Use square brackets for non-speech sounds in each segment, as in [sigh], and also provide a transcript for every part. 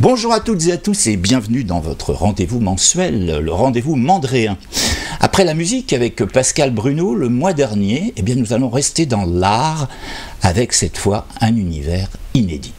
Bonjour à toutes et à tous et bienvenue dans votre rendez-vous mensuel, le rendez-vous mandréen. Après la musique avec Pascal Bruno le mois dernier, eh bien nous allons rester dans l'art avec cette fois un univers inédit.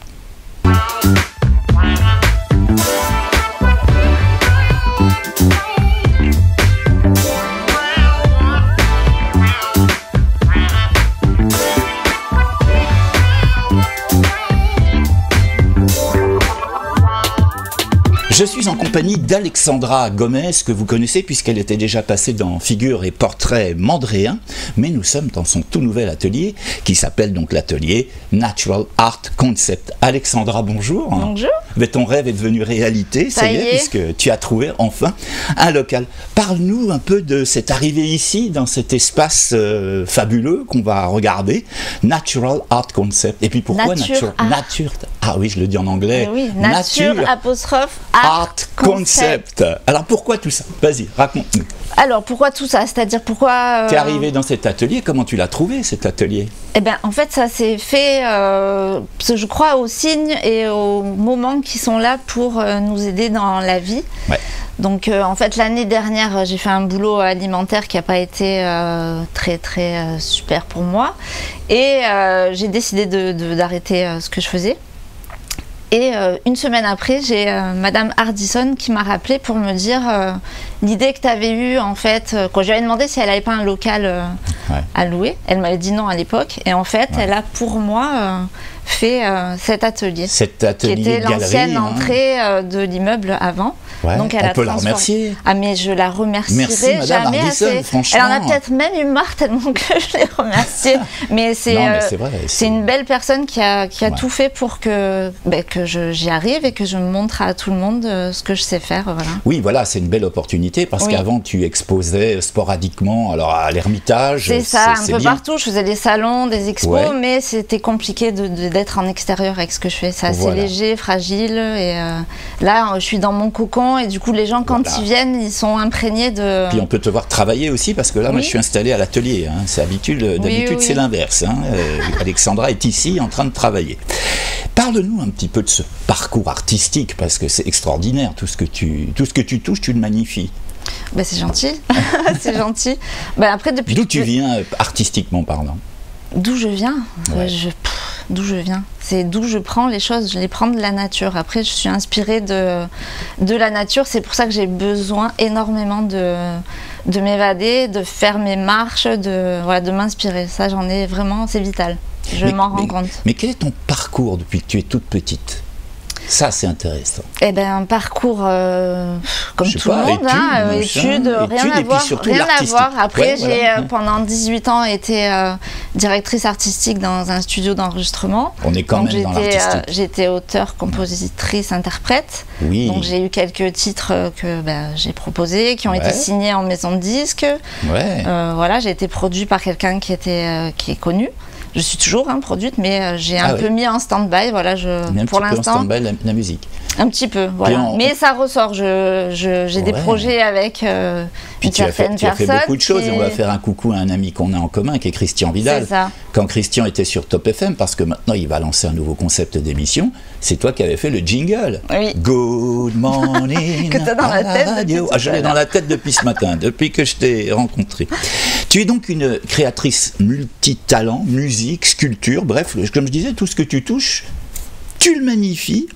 Je suis en compagnie d'Alexandra Gomez, que vous connaissez puisqu'elle était déjà passée dans Figures et Portraits Mandréens, mais nous sommes dans son tout nouvel atelier qui s'appelle donc l'atelier Natural Art Concept. Alexandra, bonjour. Bonjour. Mais ton rêve est devenu réalité, ça, y est, puisque tu as trouvé enfin un local. Parle-nous un peu de cette arrivée ici, dans cet espace euh, fabuleux qu'on va regarder, Natural Art Concept. Et puis pourquoi Nature Art. Nature Ah oui, je le dis en anglais. Eh oui, nature, apostrophe art, Art Concept. Alors pourquoi tout ça? Vas-y, raconte-nous. Alors pourquoi tout ça? C'est-à-dire pourquoi euh, T'es arrivé dans cet atelier, comment tu l'as trouvé cet atelier? Eh bien, en fait, ça s'est fait, euh, parce que je crois, aux signes et aux moments qui sont là pour euh, nous aider dans la vie. Ouais. Donc, euh, en fait, l'année dernière, j'ai fait un boulot alimentaire qui n'a pas été très, très super pour moi. Et j'ai décidé de- de- d'arrêter euh, ce que je faisais. Et euh, une semaine après, j'ai euh, Madame Hardison qui m'a rappelé pour me dire euh, l'idée que tu avais eue, en fait, quand j'avais demandé si elle n'avait pas un local Ouais. à louer. Elle m'avait dit non à l'époque. Et en fait, Ouais. elle a pour moi fait euh, cet atelier. Cet Qui atelier était de galerie. l'ancienne hein. entrée euh, de l'immeuble avant. Ouais, Donc elle on a peut la remercier. Ah mais je la remercierai Merci, Madame jamais assez. franchement. Elle en a peut-être même eu marre tellement que je l'ai remerciée. [laughs] mais c'est Non, mais euh, c'est vrai. c'est une belle personne qui a, qui a Ouais. tout fait pour que, ben, que j'y arrive et que je montre à tout le monde ce que je sais faire. Voilà. Oui, voilà, c'est une belle opportunité parce Oui. qu'avant tu exposais sporadiquement, alors à l'Ermitage. C'est ça, un peu bien. partout. Je faisais des salons, des expos, Ouais. mais c'était compliqué de- de- d'être en extérieur avec ce que je fais. C'est assez Voilà. léger, fragile. Et euh, là, je suis dans mon cocon et du coup, les gens, quand Voilà. ils viennent, ils sont imprégnés de. Puis on peut te voir travailler aussi parce que là, moi, je suis installé à l'atelier. hein. C'est habitude, d'habitude, oui, c'est l'inverse. hein. Euh, Alexandra est ici en train de travailler. Parle-nous un petit peu de ce parcours artistique parce que c'est extraordinaire. Tout ce que tu, tout ce que tu touches, tu le magnifies. Ben, c'est gentil. [laughs] c'est gentil. Ben, après, depuis. D'où tu viens, euh, artistiquement parlant? D'où je viens? Ouais. Je- pff, D'où je viens C'est d'où je prends les choses, je les prends de la nature. Après, je suis inspirée de, de la nature, c'est pour ça que j'ai besoin énormément de, de m'évader, de faire mes marches, de, voilà, de m'inspirer. Ça, j'en ai vraiment, c'est vital. Je m'en rends compte. Mais quel est ton parcours depuis que tu es toute petite? Ça, c'est intéressant. Eh ben, un parcours euh, comme tout pas, le monde, études, hein, euh, études, rien études, à voir, surtout rien à l'artistique. voir. Après, Ouais, j'ai voilà. euh, pendant 18 ans été euh, directrice artistique dans un studio d'enregistrement. On est quand Donc même dans l'artistique. j'étais auteur, compositrice, interprète. oui. Donc j'ai eu quelques titres que bah, j'ai proposés, qui ont Ouais. été signés en maison de disque. ouais. Voilà, j'ai été produit par quelqu'un qui était qui est connu. Je suis toujours hein, produite, mais euh, j'ai Ah un ouais. peu mis en stand-by. Voilà, je, un pour l'instant, stand-by la, la musique. Un petit peu. Voilà. Mais ça ressort. Je, je- j'ai des projets avec euh, Puis une tu as, fait, tu as fait beaucoup de choses et on va faire un coucou à un ami qu'on a en commun qui est Christian Vidal. C'est ça. Quand Christian était sur Top FM, parce que maintenant il va lancer un nouveau concept d'émission, c'est toi qui avais fait le jingle. Oui. Good morning. [laughs] Que t'as dans la tête radio. Ah, je l'ai dans la tête depuis ce matin, [laughs] depuis que je t'ai rencontré. Tu es donc une créatrice multitalent, musique, sculpture, bref, comme je disais, tout ce que tu touches, tu le magnifies,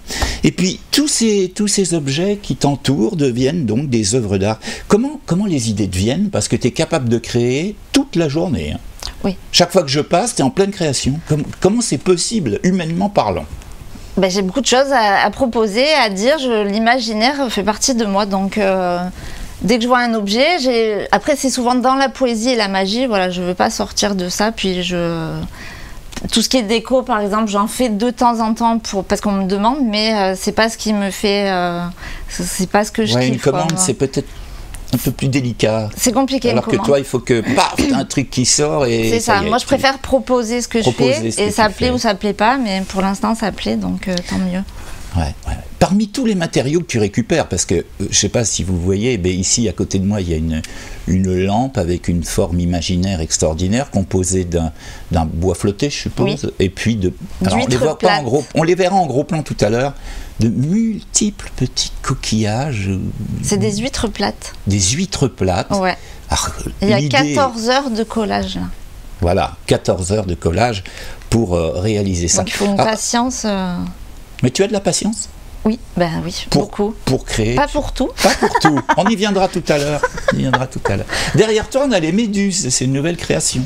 et puis tous ces, tous ces objets qui t'entourent deviennent donc des œuvres d'art. Comment, comment les idées deviennent? Parce que tu es capable de créer toute la journée. hein. Oui. Chaque fois que je passe, tu es en pleine création. Comme- comment c'est possible, humainement parlant? Ben, j'ai beaucoup de choses à, à proposer, à dire. Je- L'imaginaire fait partie de moi, donc euh, dès que je vois un objet, j'ai. Après, c'est souvent dans la poésie et la magie. Voilà, je veux pas sortir de ça. Puis je. Tout ce qui est déco, par exemple, j'en fais de temps en temps pour parce qu'on me demande, mais euh, c'est pas ce qui me fait. euh, c'est- pas ce que je Ouais, kiffe. Une commande, c'est peut-être un peu plus délicat. C'est compliqué. Alors que commande. toi, il faut que, paf, [coughs] un truc qui sort et. C'est ça. Moi, je préfère proposer ce que je fais et ça plaît ou ça plaît pas, mais pour l'instant, ça plaît, donc euh, tant mieux. Ouais, ouais. Parmi tous les matériaux que tu récupères, parce que euh, je sais pas si vous voyez, mais ici à côté de moi il y a une, une lampe avec une forme imaginaire extraordinaire composée d'un, bois flotté, je suppose, et puis de. Alors, on les voit pas en gros, on les verra en gros plan tout à l'heure, de multiples petits coquillages. euh, C'est des huîtres plates. Des huîtres plates. Ouais. Alors, Il y a l'idée- 14 heures de collage là. Voilà, 14 heures de collage pour euh, réaliser ça. Donc il faut une Ah, patience. euh, mais tu as de la patience Oui, ben oui, pour, beaucoup. pour créer Pas pour tout. Pas pour tout. On y viendra tout à l'heure. On y viendra tout à l'heure. Derrière toi, on a les méduses. C'est une nouvelle création.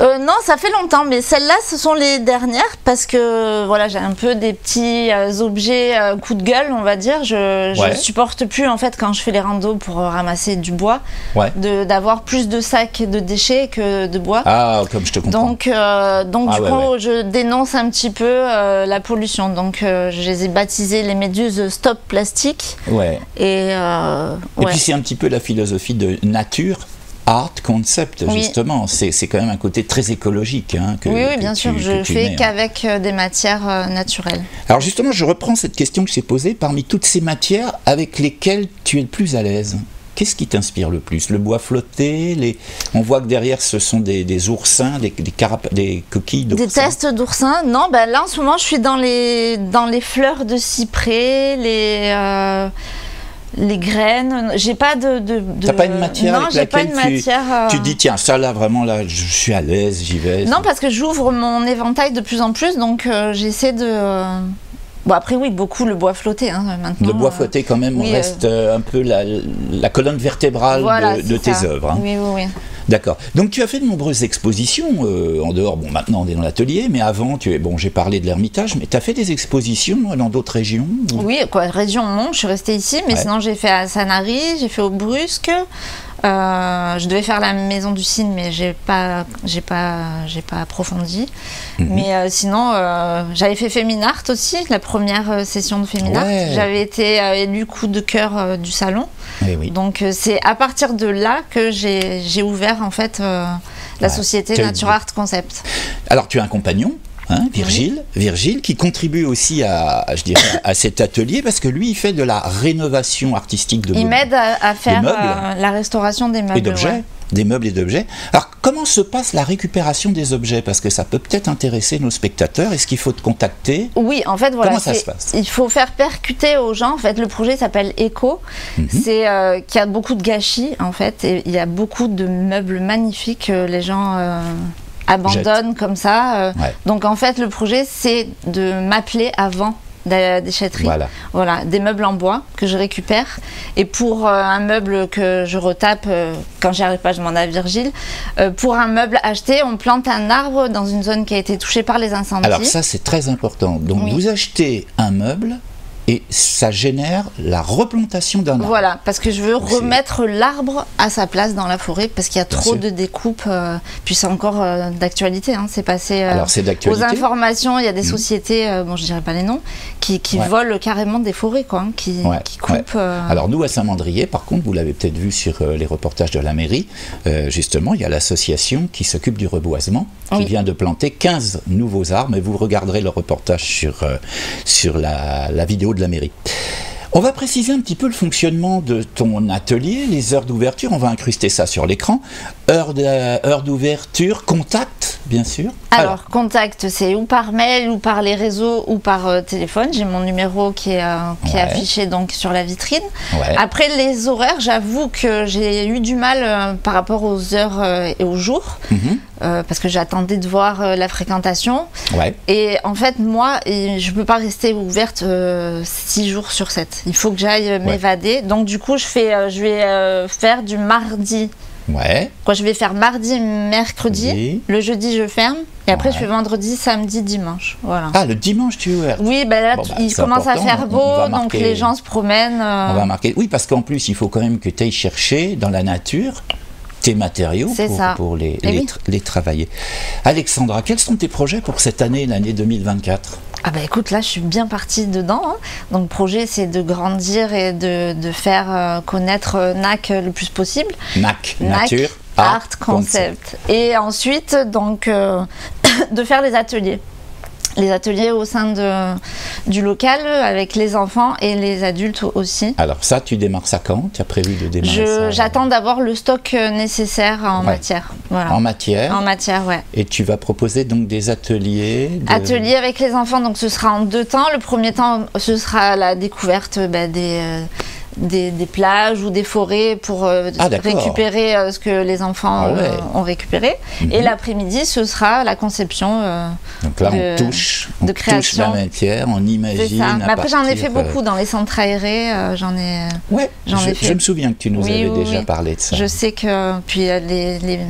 Euh, non, ça fait longtemps, mais celles-là, ce sont les dernières parce que voilà, j'ai un peu des petits euh, objets euh, coup de gueule, on va dire. Je, je Ouais. supporte plus en fait quand je fais les randos pour euh, ramasser du bois, Ouais. d'avoir plus de sacs de déchets que de bois. Ah, comme je te comprends. Donc, donc Ah du ouais, coup, je dénonce un petit peu la pollution. Donc, je les ai baptisées les méduses stop plastique. ouais. Et, Et puis, c'est un petit peu la philosophie de nature. Art concept, Oui. justement. C'est quand même un côté très écologique. hein, que, oui, bien tu- sûr, je tu fais hein. qu'avec euh, des matières euh, naturelles. Alors, justement, je reprends cette question que je t'ai posée. Parmi toutes ces matières avec lesquelles tu es le plus à l'aise Qu'est-ce qui t'inspire le plus? Le bois flotté les... On voit que derrière, ce sont des, des oursins, des, des, carap- des coquilles d'oursins. Des tests d'oursins? Non, ben là en ce moment je suis dans les, dans les fleurs de cyprès, les, euh, les graines. J'ai pas de. de, de- T'as pas une matière Non, j'ai pas une tu- matière. euh, Tu dis, tiens, ça là, vraiment, là, je suis à l'aise, j'y vais. Non, parce que j'ouvre mon éventail de plus en plus, donc euh, j'essaie de. euh, Bon, après, oui, beaucoup le bois flotté hein, maintenant. Le bois euh, flotté, quand même, oui, reste euh, un peu la, la colonne vertébrale voilà, de, tes œuvres. hein. Oui, oui, oui. D'accord. Donc tu as fait de nombreuses expositions euh, en dehors. Bon, maintenant on est dans l'atelier, mais avant, tu es bon. J'ai parlé de l'Ermitage, mais tu as fait des expositions dans d'autres régions ou- Oui, quoi, région Mont, je suis restée ici, mais Ouais. sinon j'ai fait à Sanary, j'ai fait au Brusque. Euh, je devais faire la maison du cygne, mais j'ai pas, j'ai pas, j'ai pas approfondi. Mhm. Mais euh, sinon, euh, j'avais fait Féminart aussi, la première session de Féminart. Ouais. J'avais été élue coup de cœur du salon. Eh oui. Donc c'est à partir de là que j'ai ouvert en fait la Ouais. société Nature. Art Concept. Alors tu as un compagnon. Hein, Virgile, Virgile, qui contribue aussi à, je dirais, à cet atelier parce que lui, il fait de la rénovation artistique de Il meubles m'aide à, à faire euh, la restauration des meubles. et d'objets, ouais. des meubles et d'objets. Alors, comment se passe la récupération des objets? Parce que ça peut peut-être intéresser nos spectateurs. Est-ce qu'il faut te contacter? Oui, en fait, voilà. Comment ça se passe? Il faut faire percuter aux gens. En fait, le projet s'appelle Eco. Mhm. C'est euh, qu'il y a beaucoup de gâchis, en fait, et il y a beaucoup de meubles magnifiques que les gens euh, abandonnent comme ça. euh. Ouais. Donc, en fait, le projet, c'est de m'appeler avant de la déchetterie. Voilà. Voilà, des meubles en bois que je récupère. Et pour euh, un meuble que je retape, euh, quand j'y arrive pas, je demande à Virgile. Euh, pour un meuble acheté, on plante un arbre dans une zone qui a été touchée par les incendies. Alors ça, c'est très important. Donc Oui. vous achetez un meuble et ça génère la replantation d'un arbre. Voilà, parce que je veux Donc, remettre l'arbre à sa place dans la forêt, parce qu'il y a Bien trop sûr. de découpes. euh, puis c'est encore euh, d'actualité, hein, c'est passé euh, Alors aux informations. Il y a des Mhm. sociétés, euh, bon, je dirais pas les noms, qui, qui Ouais. volent carrément des forêts, quoi, hein, qui, Ouais, qui coupent. Alors nous à Saint-Mandrier, par contre, vous l'avez peut-être vu sur les reportages de la mairie, justement, il y a l'association qui s'occupe du reboisement, qui Oui. vient de planter 15 nouveaux arbres, et vous regarderez le reportage sur, sur la, la vidéo de la mairie. On va préciser un petit peu le fonctionnement de ton atelier, les heures d'ouverture, on va incruster ça sur l'écran. Heure heure d'ouverture, contact, bien sûr. Alors, contact, c'est ou par mail, ou par les réseaux, ou par euh, téléphone. J'ai mon numéro qui est, euh, qui est Ouais. affiché donc sur la vitrine. ouais. Après les horaires, j'avoue que j'ai eu du mal euh, par rapport aux heures et aux jours, Mhm. parce que j'attendais de voir la fréquentation. ouais. Et en fait, moi, je peux pas rester ouverte 6 jours sur 7. Il faut que j'aille m'évader. Donc du coup, je, fais, je vais faire du mardi. Ouais. Je vais faire mardi, mercredi. Oui. Le jeudi, je ferme. Et après, Ouais. je fais vendredi, samedi, dimanche. Voilà. Ah, le dimanche tu es ouvert. Oui, ben là, Bon, bah, il commence à faire on beau, donc les gens se promènent. euh, On va marquer. Oui, parce qu'en plus, il faut quand même que tu ailles chercher dans la nature tes matériaux pour, ça. pour les, Eh les, oui. tra- les travailler. Alexandra, quels sont tes projets pour cette année, l'année 2024 Ah bah écoute, là je suis bien partie dedans. hein. Donc le projet c'est de grandir et de, de faire euh, connaître euh, NAC le plus possible. NAC, NAC, Nature, Art, Concept. Et ensuite donc euh, [coughs] de faire les ateliers. Les ateliers au sein de, du local avec les enfants et les adultes aussi. Alors ça, tu démarres ça quand? Tu as prévu de démarrer Je- ça J'attends d'avoir le stock euh, nécessaire en Ouais. matière. Voilà. En matière. En matière, ouais. Et tu vas proposer donc des ateliers de- Atelier avec les enfants, donc ce sera en deux temps. Le premier temps, ce sera la découverte bah, des, euh, des, des plages ou des forêts pour euh, Ah, récupérer euh, ce que les enfants Ah ouais. euh, ont récupéré. Mhm. Et l'après-midi, ce sera la conception. Donc là, on de- touche, on de touche la création. matière, on imagine. ça. à Mais après, j'en ai fait beaucoup dans les centres aérés. j'en ai. Ouais, J'en je, ai fait. je me souviens que tu nous Oui, avais oui, déjà oui. parlé de ça. Je sais que puis les, les-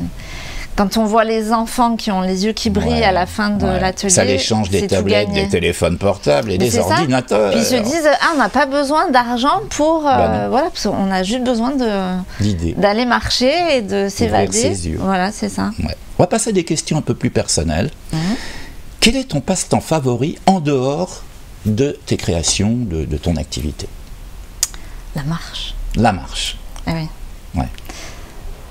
quand on voit les enfants qui ont les yeux qui brillent Ouais, à la fin de ouais. l'atelier, Ça les change des tablettes, des téléphones portables et Mais des ordinateurs. Puis ils se disent ah on n'a pas besoin d'argent pour euh, Bah voilà parce qu'on a juste besoin de d'aller marcher et de s'évader. Voilà c'est ça. Ouais. On va passer à des questions un peu plus personnelles. Mhm. Quel est ton passe-temps favori en dehors de tes créations, de, de ton activité? La marche. La marche. Ah oui. Ouais.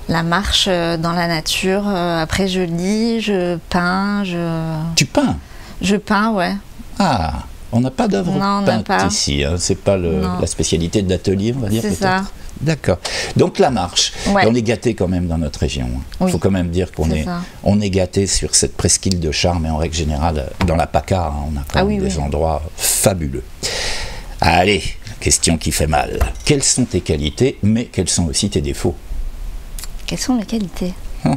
La marche euh, dans la nature. euh, après je lis, je peins, je Tu peins? Je peins ouais. Ah, on n'a pas d'œuvre peinte pas. ici. Hein. C'est pas le- la spécialité de l'atelier, on va dire C'est ça. D'accord. Donc la marche. Ouais. On est gâté quand même dans notre région. Il Oui. faut quand même dire qu'on est, ça. on est gâté sur cette presqu'île de charme et en règle générale, dans la PACA, hein, on a quand Ah même oui, des oui. endroits fabuleux. Allez, question qui fait mal. Quelles sont tes qualités, mais quels sont aussi tes défauts? Quelles sont mes qualités hum.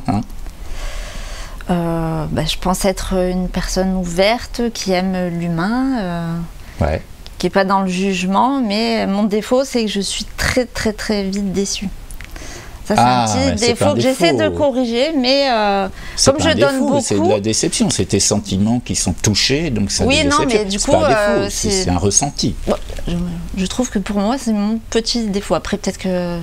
Euh, bah, Je pense être une personne ouverte qui aime l'humain. euh, Ouais. qui est pas dans le jugement, mais mon défaut, c'est que je suis très très très vite déçue. Ça, c'est Ah, un mais petit défaut que j'essaie de corriger, mais euh, comme je donne défaut, C'est de beaucoup. la déception, c'est tes sentiments qui sont touchés, donc ça Oui, non, mais du coup, euh, c'est un ressenti. Bon, je, je trouve que pour moi, c'est mon petit défaut. Après, peut-être que.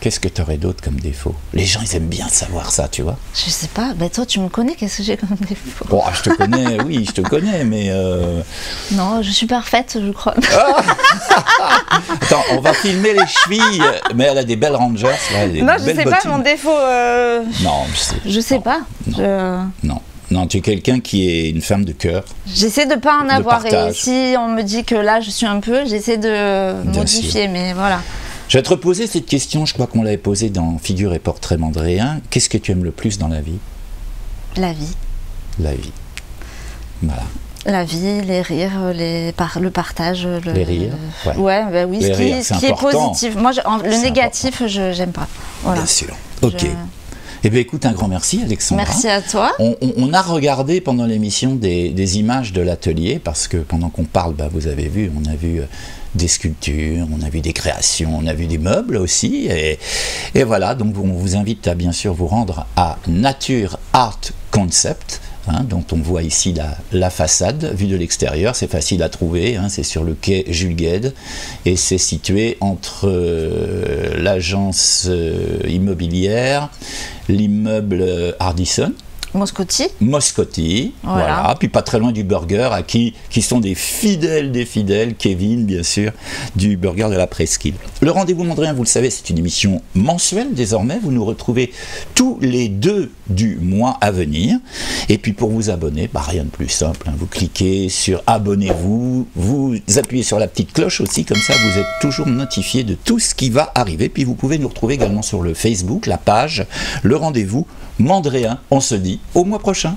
Qu'est-ce que tu aurais d'autre comme défaut? Les gens, ils aiment bien savoir ça, tu vois. Je sais pas. Bah, toi, tu me connais, qu'est-ce que j'ai comme défaut? Bon, je te connais, oui, je te connais, mais euh, Non, je suis parfaite, je crois. [laughs] attends, on va filmer les chevilles. Mais elle a des belles rangers, là, des non, je sais pas, mon défaut. euh, Non, je sais. Je sais pas. non. Je- Non, non, tu es quelqu'un qui est une femme de cœur. J'essaie de pas en De avoir. Et si on me dit que là, je suis un peu, j'essaie de Bien modifier. Mais voilà. Je vais te reposer cette question, je crois qu'on l'avait posée dans Figure et portrait mandréen. Qu'est-ce que tu aimes le plus dans la vie? La vie. La vie. Voilà. La vie, les rires, les par- le partage. Le... Les rires, ouais. Ouais, bah oui, Les ce qui, rires, ce c'est qui est positif. Moi, je- en- le négatif, je j'aime pas. Voilà. Bien sûr. Ok. Je- Eh bien, écoute, un grand merci, Alexandra. Merci à toi. On, on- on a regardé pendant l'émission des, des images de l'atelier parce que pendant qu'on parle, bah, vous avez vu, on a vu euh, des sculptures, on a vu des créations, on a vu des meubles aussi. Et, voilà, donc on vous invite à bien sûr vous rendre à Nature Art Concept. hein, dont on voit ici la, façade vue de l'extérieur, c'est facile à trouver, hein, c'est sur le quai Jules Gued et c'est situé entre euh, l'agence euh, immobilière, l'immeuble euh, Hardison, Moscotti. Moscotti, Voilà. voilà. puis pas très loin du burger, à qui, qui sont des fidèles des fidèles, Kevin bien sûr, du burger de la Presqu'île. Le rendez-vous Mondrian, vous le savez, c'est une émission mensuelle désormais, vous nous retrouvez tous les deux du mois à venir, et puis pour vous abonner, bah, rien de plus simple, hein. vous cliquez sur abonnez-vous, vous appuyez sur la petite cloche aussi, comme ça vous êtes toujours notifié de tout ce qui va arriver, puis vous pouvez nous retrouver également sur le Facebook, la page, le rendez-vous Mandréen, on se dit au mois prochain.